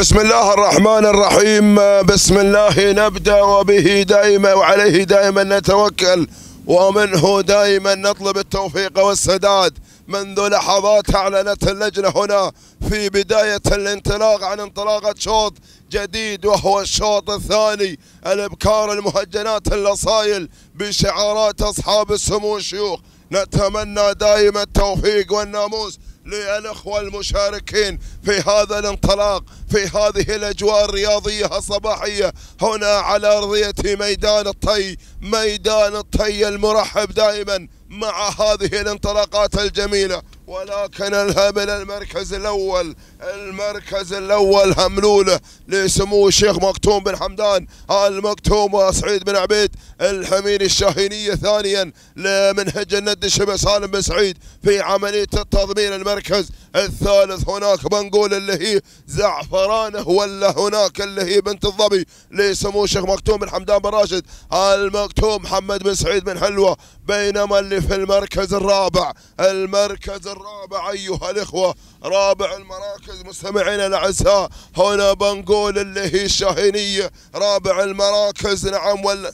بسم الله الرحمن الرحيم. بسم الله نبدأ وبه دائما وعليه دائما نتوكل. ومنه دائما نطلب التوفيق والسداد. منذ لحظات أعلنت اللجنة هنا في بداية الانطلاق عن انطلاقة شوط جديد وهو الشوط الثاني. الإبكار المهجنات الأصايل بشعارات أصحاب السمو الشيوخ. نتمنى دائما التوفيق والناموس للأخوة المشاركين في هذا الانطلاق. في هذه الأجواء الرياضية الصباحية. هنا على أرضية ميدان الطي. ميدان الطي المرحب دائما مع هذه الانطلاقات الجميلة. ولكن الهبل المركز الأول المركز الأول هملولة لسمو الشيخ مكتوم بن حمدان. المكتوم وسعيد بن عبيد. الحميري الشاهينية ثانيا لمنهج الند شبه سالم بن سعيد في عملية التضمين المركز. الثالث هناك بنقول اللي هي زعفرانه ولا هناك اللي هي بنت الظبي. لسمو الشيخ مكتوم بن حمدان بن راشد. المكتوم محمد بن سعيد بن حلوة. بينما اللي في المركز الرابع المركز الرابع أيها الإخوة رابع المراكز مستمعينا الأعزاء. هنا بنقول اللي هي الشاهينية. رابع المراكز نعم ولا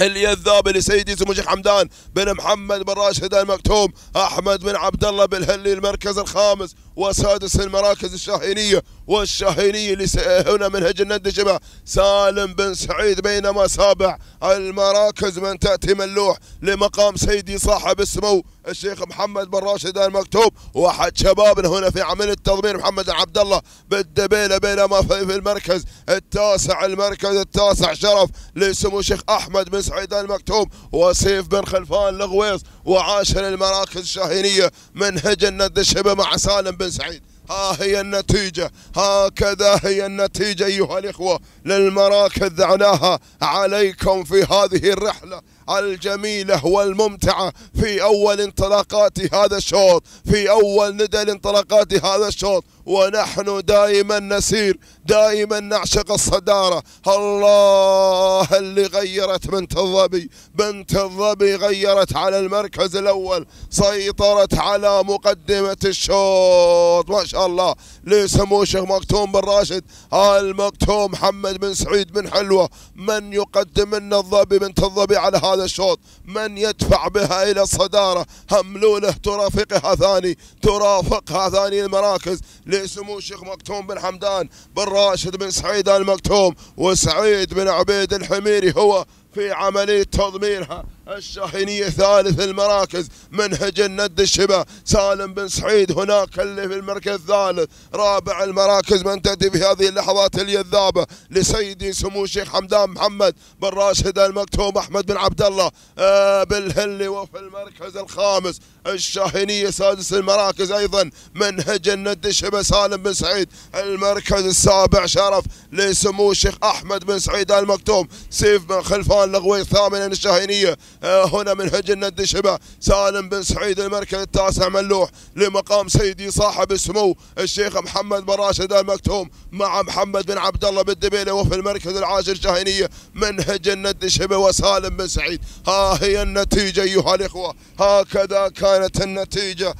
اليذاب لسيدي سمو الشيخ حمدان بن محمد بن راشد المكتوم أحمد بن عبد الله بن هلي المركز الخامس وسادس المراكز الشاهينية والشاهينية اللي هنا منهج الند شبه سالم بن سعيد بينما سابع المراكز من تأتي ملوح لمقام سيدي صاحب السمو الشيخ محمد بن راشد المكتوب واحد شبابنا هنا في عمليه تضمين محمد عبد الله بالدبيله بينما في المركز التاسع المركز التاسع شرف لسمو الشيخ أحمد بن سعيد المكتوب وسيف بن خلفان الغويص وعاشر المراكز الشاهينية منهج الند الشبه مع سالم بن سعيد. ها هي النتيجة هكذا هي النتيجة أيها الإخوة للمراكز دعناها عليكم في هذه الرحلة. الجميلة والممتعة في أول انطلاقات هذا الشوط في أول ندى انطلاقات هذا الشوط. ونحن دائما نسير دائما نعشق الصدارة. الله اللي غيرت بنت الظبي بنت الظبي غيرت على المركز الأول سيطرت على مقدمة الشوط. ما شاء الله. لسمو شيخ مكتوم بن راشد؟ المكتوم محمد بن سعيد بن حلوة. من يقدم لنا الظبي بنت الظبي على هذا الشوط؟ من يدفع بها إلى الصدارة؟ هملوله ترافقها ثاني ترافقها ثاني المراكز. لسمو الشيخ مكتوم بن حمدان بن راشد بن سعيد المكتوم وسعيد بن عبيد الحميري هو في عملية تضمينها. الشاهينية ثالث المراكز منهج الند الشبه. سالم بن سعيد هناك اللي في المركز الثالث. رابع المراكز من تأتي في هذه اللحظات الجذابة لسيدي سمو الشيخ حمدان محمد بن راشد المكتوم أحمد بن عبد الله آه بالهلي وفي المركز الخامس. الشاهينية سادس المراكز أيضا منهج الند الشبه سالم بن سعيد. المركز السابع شرف لسمو الشيخ أحمد بن سعيد المكتوم. سيف بن خلفان لغوي ثامنا الشاهينية. آه، هنا من الند شبه سالم بن سعيد المركز التاسع ملوح لمقام سيدي صاحب السمو الشيخ محمد بن راشد المكتوم مع محمد بن عبد الله بالدبيله وفي المركز العاشر شاهينيه منهج الند شبه وسالم بن سعيد. ها هي النتيجة أيها الإخوة. هكذا كانت النتيجة.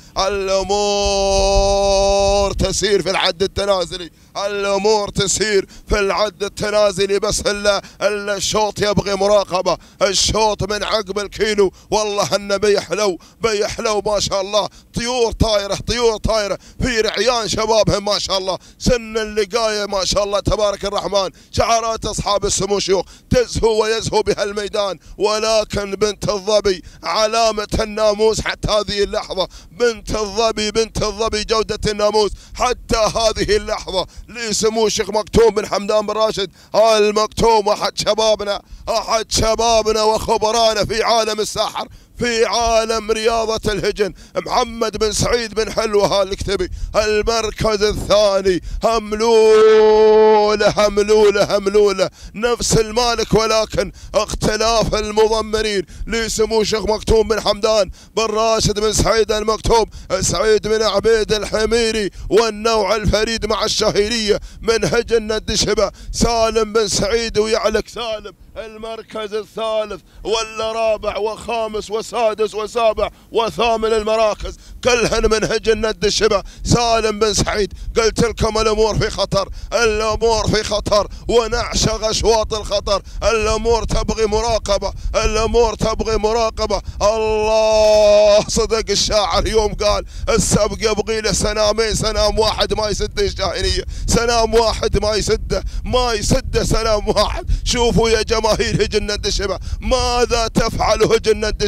الأمور تسير في العد التنازلي. الأمور تسير في العد التنازلي بس الا إلا الشوط يبغي مراقبة. الشوط من عقب الكيلو والله انه بيحلو بيحلو ما شاء الله. طيور طايرة طيور طايرة. في رعيان شبابهم ما شاء الله. سن اللقاية ما شاء الله. تبارك الرحمن. شعارات أصحاب السمو شيوخ. تزهو ويزهو بها الميدان ولكن بنت الظبي علامة الناموس حتى هذه اللحظة. بنت الظبي بنت الظبي جودة الناموس. حتى هذه اللحظة. لسمو الشيخ مكتوم بن حمدان بن راشد. المكتوم أحد شبابنا أحد شبابنا وخبرانا في عالم الساحر. في عالم رياضة الهجن. محمد بن سعيد بن حلوة الكتبي المركز الثاني. هملولة هملولة هملولة. نفس المالك ولكن اختلاف المضمرين. لسمو شيخ مكتوم بن حمدان بن راشد بن سعيد المكتوم سعيد بن عبيد الحميري والنوع الفريد مع الشهيرية منهج الند شبه سالم بن سعيد ويعلك سالم المركز الثالث ولا رابع وخامس وس وسادس وسابع وثامن المراكز كلهن منهج الند الشبع سالم بن سعيد قلت لكم الأمور في خطر الأمور في خطر ونعشق أشواط الخطر الأمور تبغي مراقبة الأمور تبغي مراقبة. الله صدق الشاعر يوم قال السبق يبغي له سنامين سنام واحد ما يسد الشاهنيه سنام واحد ما يسده ما يسده سنام واحد. شوفوا يا جماهير هجن ند الشبع ماذا تفعل هجن ند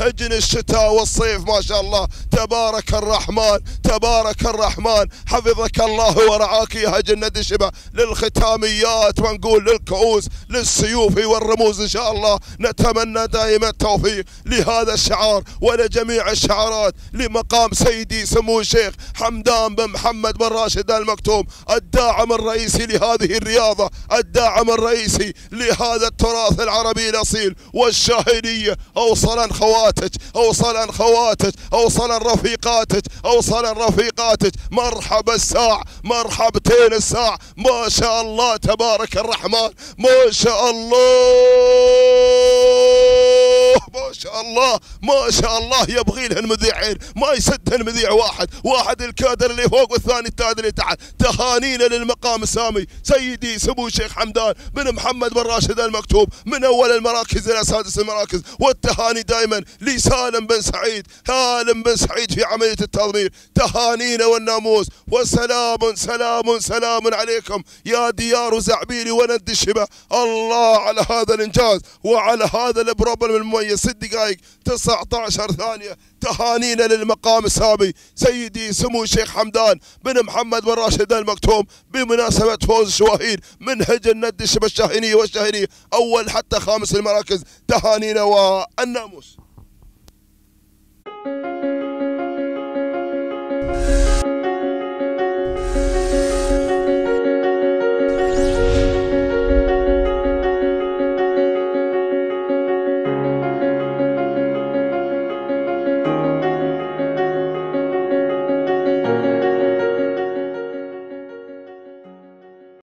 هجن الشتاء والصيف ما شاء الله. تبارك الرحمن تبارك الرحمن. حفظك الله ورعاك يا هجن ند الشبع للختاميات ونقول للكؤوس للسيوف والرموز إن شاء الله. نتمنى دائما التوفيق لهذا الشعار ولجميع الشعارات لمقام سيدي سمو الشيخ حمدان بن محمد بن راشد المكتوم الداعم الرئيسي لهذه الرياضة الداعم الرئيسي لهذا التراث العربي الأصيل والشاهدية أوصلا خواتك أوصلا خواتك أوصلا رفيقاتك أوصلا رفيقاتك. مرحبا الساع مرحبتين الساع. ما شاء الله تبارك الرحمن ما شاء الله. شاء الله ما شاء الله يبغي لهن مذيعين ما يسدهن مذيع واحد واحد الكادر اللي فوق والثاني التادر اللي تحت. تهانينا للمقام السامي سيدي سمو الشيخ حمدان بن محمد بن راشد المكتوب من أول المراكز إلى سادس المراكز. والتهاني دائما لسالم بن سعيد سالم بن سعيد في عملية التضمير. تهانينا والناموس وسلام سلام سلام عليكم. يا ديار زعبيلي وند الشبه. الله على هذا الإنجاز وعلى هذا البروبلم المميز. ست دقائق 19 ثانية. تهانينا للمقام السامي. سيدي سمو الشيخ حمدان بن محمد بن راشد المكتوم بمناسبة فوز الشواهين من هجن ند الشبه الشاهيني والشاهيني أول حتى خامس المراكز. تهانينا والناموس.